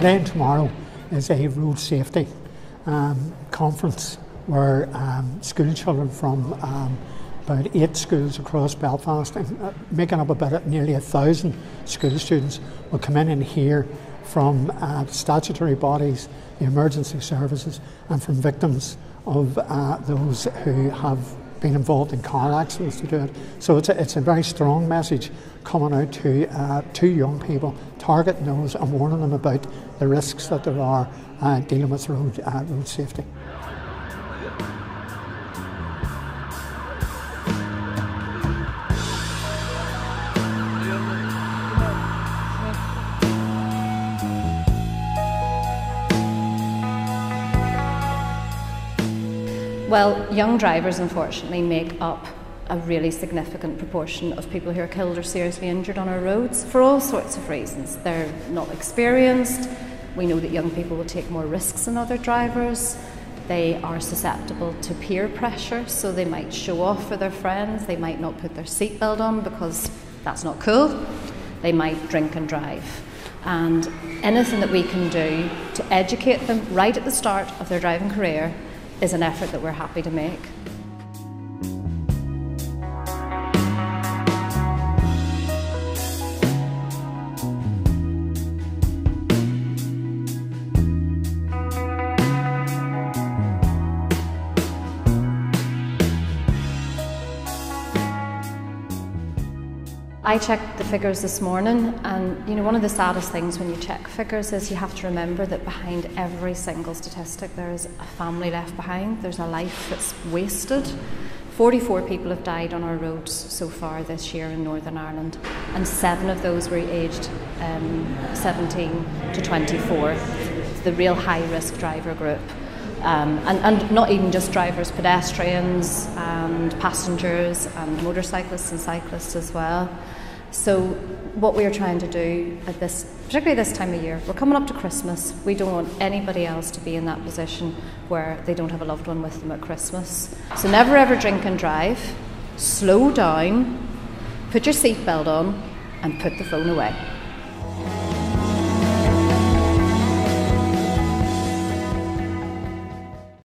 And tomorrow is a road safety um, conference where um, school children from um, about eight schools across Belfast, and, uh, making up about nearly a thousand school students, will come in and hear from uh, statutory bodies, the emergency services, and from victims of uh, those who have been involved in car accidents to do it. So it's a, it's a very strong message coming out to, uh, to young people, targeting those and warning them about the risks that there are uh, dealing with road, uh, road safety. Well, young drivers unfortunately make up a really significant proportion of people who are killed or seriously injured on our roads for all sorts of reasons. They're not experienced. We know that young people will take more risks than other drivers. They are susceptible to peer pressure, so they might show off for their friends. They might not put their seatbelt on because that's not cool. They might drink and drive. And anything that we can do to educate them right at the start of their driving career is an effort that we're happy to make. I checked the figures this morning, and you know, one of the saddest things when you check figures is you have to remember that behind every single statistic there is a family left behind, there's a life that's wasted. 44 people have died on our roads so far this year in Northern Ireland, and seven of those were aged um, 17 to 24, the real high risk driver group. Um, and, and, not even just drivers, pedestrians and passengers and motorcyclists and cyclists as well. So, what we are trying to do at this, particularly this time of year, we're coming up to Christmas. We don't want anybody else to be in that position where they don't have a loved one with them at Christmas. So, never ever drink and drive. Slow down, put your seatbelt on, and put the phone away.